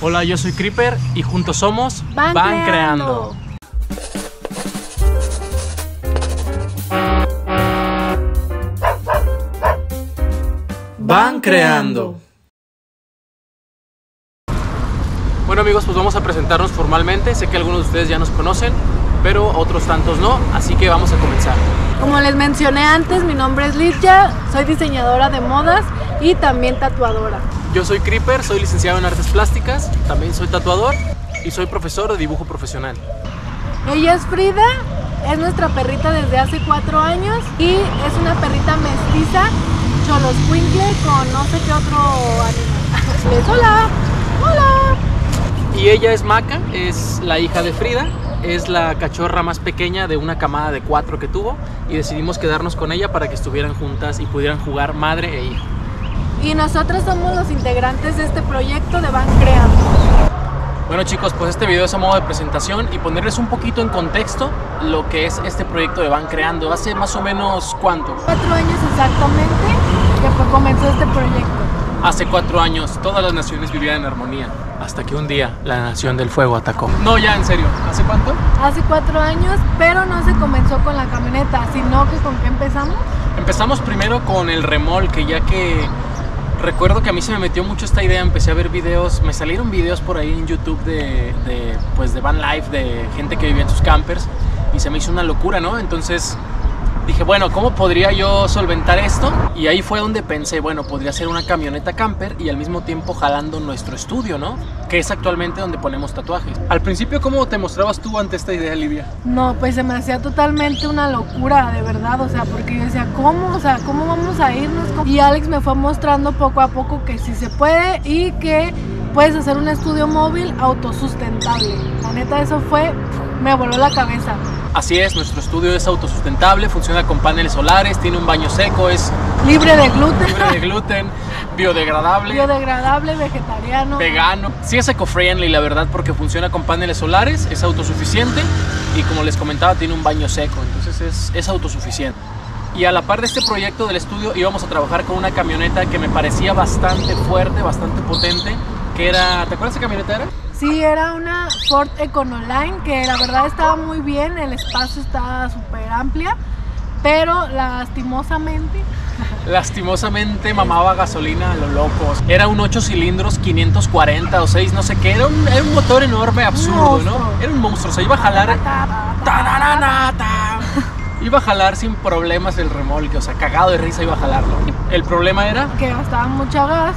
Hola, yo soy Creeper y juntos somos Van Creando. Van Creando. Bueno amigos, pues vamos a presentarnos formalmente. Sé que algunos de ustedes ya nos conocen, pero otros tantos no, así que vamos a comenzar. Como les mencioné antes, mi nombre es Lidia, soy diseñadora de modas y también tatuadora. Yo soy Creeper, soy licenciado en artes plásticas, también soy tatuador y soy profesor de dibujo profesional. Ella es Frida, es nuestra perrita desde hace cuatro años y es una perrita mestiza, choloscuincle con no sé qué otro animal. hola, hola. Y ella es Maca, es la hija de Frida, es la cachorra más pequeña de una camada de cuatro que tuvo y decidimos quedarnos con ella para que estuvieran juntas y pudieran jugar madre e hija. Y nosotros somos los integrantes de este proyecto de Van Creando. Bueno chicos, pues este video es a modo de presentación y ponerles un poquito en contexto lo que es este proyecto de Van Creando. Hace más o menos cuánto? Cuatro años exactamente que comenzó este proyecto. Hace cuatro años todas las naciones vivían en armonía, hasta que un día la Nación del Fuego atacó. No, ya en serio, ¿hace cuánto? Hace cuatro años, pero no se comenzó con la camioneta, sino que con qué empezamos. Empezamos primero con el remolque, ya que recuerdo que a mí se me metió mucho esta idea, empecé a ver videos, me salieron videos por ahí en YouTube de, pues de van life, de gente que vivía en sus campers y se me hizo una locura, ¿no? Entonces dije, bueno, ¿cómo podría yo solventar esto? Y ahí fue donde pensé, bueno, podría ser una camioneta camper y al mismo tiempo jalando nuestro estudio, ¿no? Que es actualmente donde ponemos tatuajes. Al principio, ¿cómo te mostrabas tú ante esta idea, Livia? No, pues se me hacía totalmente una locura, de verdad, o sea, porque yo decía, ¿cómo? O sea, ¿cómo vamos a irnos? Y Alex me fue mostrando poco a poco que sí se puede y que puedes hacer un estudio móvil autosustentable. La neta, eso fue, me voló la cabeza. Así es, nuestro estudio es autosustentable, funciona con paneles solares, tiene un baño seco, es libre de gluten, libre de gluten, biodegradable, biodegradable, vegetariano, vegano. Sí es eco-friendly, la verdad, porque funciona con paneles solares, es autosuficiente y como les comentaba, tiene un baño seco, entonces es, es autosuficiente. Y a la par de este proyecto del estudio íbamos a trabajar con una camioneta que me parecía bastante fuerte, bastante potente, que era, ¿te acuerdas qué camioneta era? Sí, era una Ford Econoline que la verdad estaba muy bien, el espacio estaba súper amplia, pero lastimosamente... Lastimosamente mamaba gasolina a lo locos. Era un 8 cilindros 540 o 6, no sé qué. Era un, era un motor enorme, absurdo, ¿no? Era un monstruo. Se iba a jalar. Iba a jalar sin problemas el remolque, o sea, cagado de risa iba a jalarlo. El problema era que gastaba mucho gas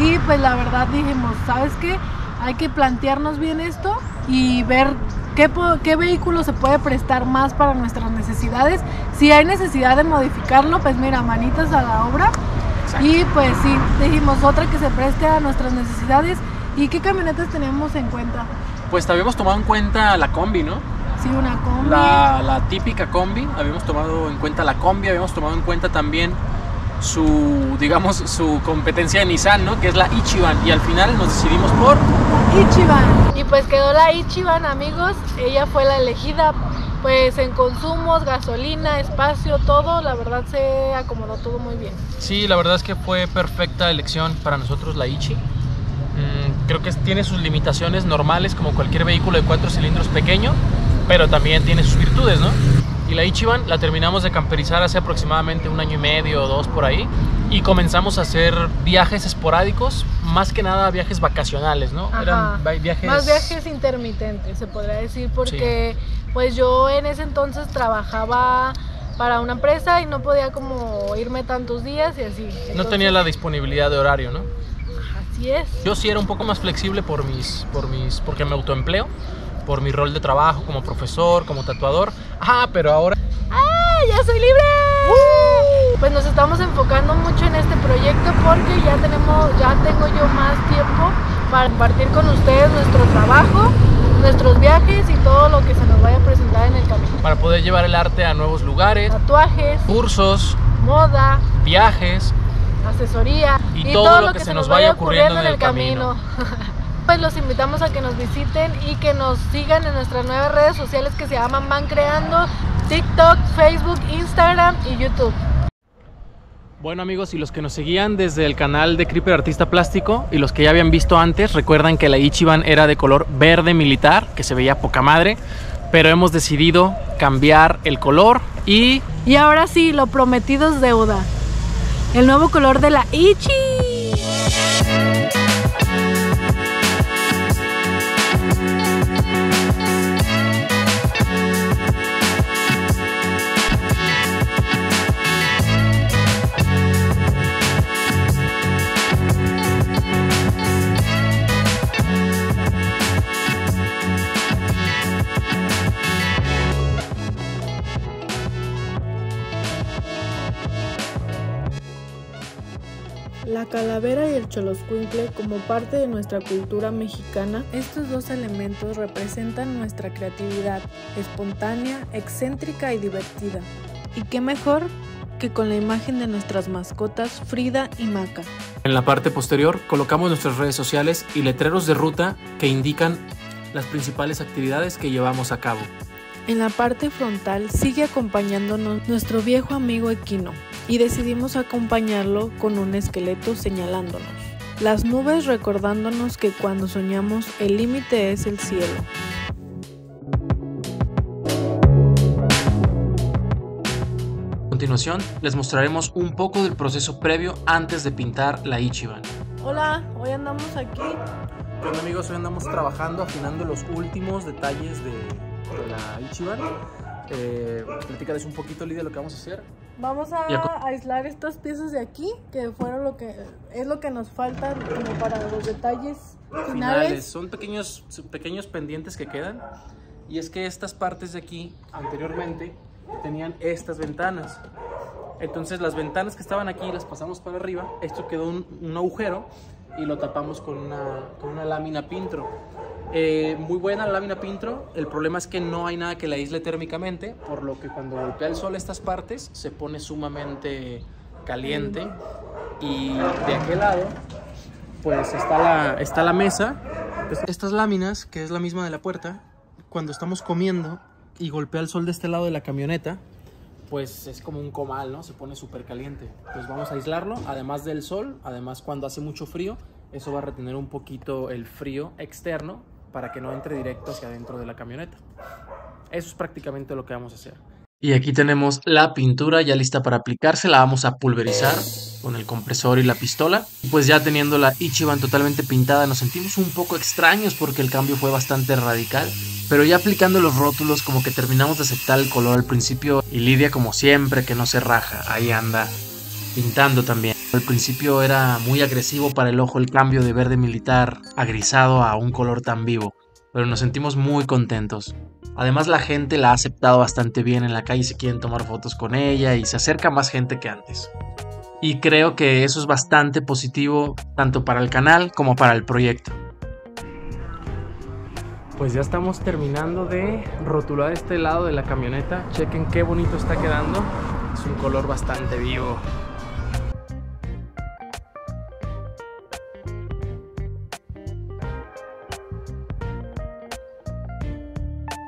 y pues la verdad dijimos, ¿sabes qué? Hay que plantearnos bien esto y ver qué, qué vehículo se puede prestar más para nuestras necesidades. Si hay necesidad de modificarlo, pues mira, manitas a la obra. Y pues sí, dijimos otra que se preste a nuestras necesidades. ¿Y qué camionetas tenemos en cuenta? Pues habíamos tomado en cuenta la combi, ¿no? Sí, una combi. La, la típica combi, habíamos tomado en cuenta la combi, habíamos tomado en cuenta también su, digamos, su competencia de Nissan, ¿no? Que es la Ichiban. Y al final nos decidimos por Ichiban. Y pues quedó la Ichiban, amigos. Ella fue la elegida. Pues en consumos, gasolina, espacio, todo, la verdad se acomodó todo muy bien. Sí, la verdad es que fue perfecta elección para nosotros la Ichi. Mm, creo que tiene sus limitaciones normales como cualquier vehículo de cuatro cilindros pequeño, pero también tiene sus virtudes, ¿no? Y la Ichiban la terminamos de camperizar hace aproximadamente un año y medio o dos por ahí y comenzamos a hacer viajes esporádicos, más que nada viajes vacacionales, ¿no? Eran viajes... Más viajes intermitentes, se podría decir, porque pues yo en ese entonces trabajaba para una empresa y no podía como irme tantos días y así. No tenía la disponibilidad de horario, ¿no? Así es. Yo sí era un poco más flexible por mis, por mis, porque me autoempleo por mi rol de trabajo como profesor, como tatuador. Ah, pero ahora... ¡Ah! ¡Ya soy libre! Pues nos estamos enfocando mucho en este proyecto porque ya tenemos, ya tengo yo más tiempo para compartir con ustedes nuestro trabajo, nuestros viajes y todo lo que se nos vaya a presentar en el camino. Para poder llevar el arte a nuevos lugares, tatuajes, cursos, moda, viajes, asesoría y, todo, lo que, se nos vaya ocurriendo, en el camino. pues los invitamos a que nos visiten y que nos sigan en nuestras nuevas redes sociales que se llaman Van Creando, TikTok, Facebook, Instagram y YouTube. Bueno amigos, y los que nos seguían desde el canal de Creeper Artista Plástico y los que ya habían visto antes, recuerdan que la Ichiban era de color verde militar, que se veía poca madre, pero hemos decidido cambiar el color y... Y ahora sí, lo prometido es deuda. El nuevo color de la Ichi. La calavera y el choloscuincle como parte de nuestra cultura mexicana, estos dos elementos representan nuestra creatividad, espontánea, excéntrica y divertida. Y qué mejor que con la imagen de nuestras mascotas Frida y Maca. En la parte posterior colocamos nuestras redes sociales y letreros de ruta que indican las principales actividades que llevamos a cabo. En la parte frontal sigue acompañándonos nuestro viejo amigo Equino y decidimos acompañarlo con un esqueleto señalándonos. Las nubes recordándonos que cuando soñamos el límite es el cielo. A continuación les mostraremos un poco del proceso previo antes de pintar la Ichiban. Hola, hoy andamos aquí. Bueno amigos, hoy andamos trabajando afinando los últimos detalles de, de la Ichiban. Eh, platícales un poquito Lidia lo que vamos a hacer. Vamos a aislar estas piezas de aquí, que fueron lo que es lo que nos falta como para los detalles finales. finales. Son pequeños, pequeños pendientes que quedan. Y es que estas partes de aquí, anteriormente, tenían estas ventanas. Entonces las ventanas que estaban aquí las pasamos para arriba. Esto quedó un, un agujero y lo tapamos con una, con una lámina pintro. Eh, muy buena la lámina Pintro. El problema es que no hay nada que la aísle térmicamente, por lo que cuando golpea el sol estas partes se pone sumamente caliente. Y de aquel lado, pues está la, está la mesa. Estas láminas, que es la misma de la puerta, cuando estamos comiendo y golpea el sol de este lado de la camioneta, pues es como un comal, ¿no? Se pone súper caliente. Pues vamos a aislarlo, además del sol, además cuando hace mucho frío, eso va a retener un poquito el frío externo para que no entre directo hacia adentro de la camioneta. Eso es prácticamente lo que vamos a hacer. Y aquí tenemos la pintura ya lista para aplicarse, la vamos a pulverizar con el compresor y la pistola. Pues ya teniendo la Ichiban totalmente pintada nos sentimos un poco extraños porque el cambio fue bastante radical. Pero ya aplicando los rótulos como que terminamos de aceptar el color al principio y Lidia como siempre que no se raja, ahí anda pintando también. Al principio era muy agresivo para el ojo el cambio de verde militar agrisado a un color tan vivo, pero nos sentimos muy contentos. Además la gente la ha aceptado bastante bien en la calle, se quieren tomar fotos con ella y se acerca más gente que antes. Y creo que eso es bastante positivo tanto para el canal como para el proyecto. Pues ya estamos terminando de rotular este lado de la camioneta. Chequen qué bonito está quedando. Es un color bastante vivo.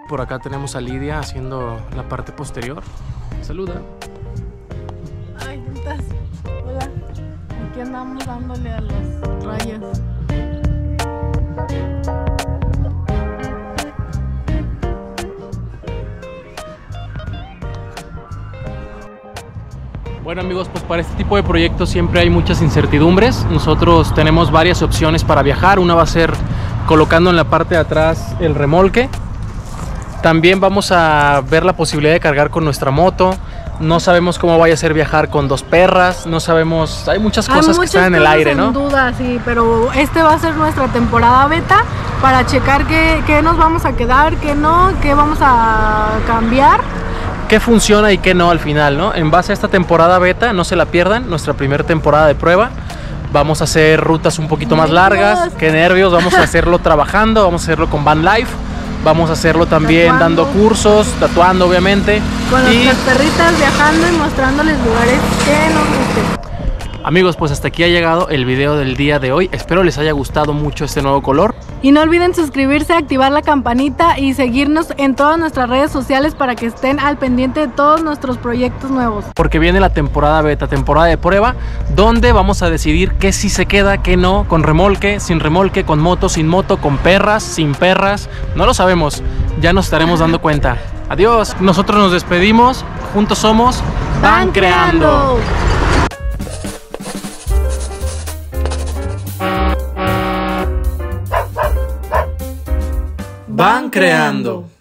Por acá tenemos a Lidia haciendo la parte posterior. Saluda. Ay, ¿cómo estás? Hola. Aquí andamos dándole a las rayas. Bueno amigos, pues para este tipo de proyectos siempre hay muchas incertidumbres. Nosotros tenemos varias opciones para viajar. Una va a ser colocando en la parte de atrás el remolque también vamos a ver la posibilidad de cargar con nuestra moto. No sabemos cómo vaya a ser viajar con dos perras. No sabemos. Hay muchas cosas que están en el aire, ¿no? Sin duda, sí. Pero este va a ser nuestra temporada beta para checar qué, qué nos vamos a quedar, qué no, qué vamos a cambiar. Qué funciona y qué no al final, ¿no? En base a esta temporada beta, no se la pierdan, nuestra primera temporada de prueba. Vamos a hacer rutas un poquito más largas. Qué nervios. Vamos a hacerlo trabajando, vamos a hacerlo con Van Life Vamos a hacerlo también dando cursos, tatuando obviamente. Con y... nuestras perritas viajando y mostrándoles lugares que nos gusten. Amigos, pues hasta aquí ha llegado el video del día de hoy. Espero les haya gustado mucho este nuevo color. Y no olviden suscribirse, activar la campanita y seguirnos en todas nuestras redes sociales para que estén al pendiente de todos nuestros proyectos nuevos. Porque viene la temporada beta, temporada de prueba, donde vamos a decidir qué sí se queda, qué no, con remolque, sin remolque, con moto, sin moto, con perras, sin perras. No lo sabemos, ya nos estaremos dando cuenta. Adiós, nosotros nos despedimos, juntos somos Van creando. Creando.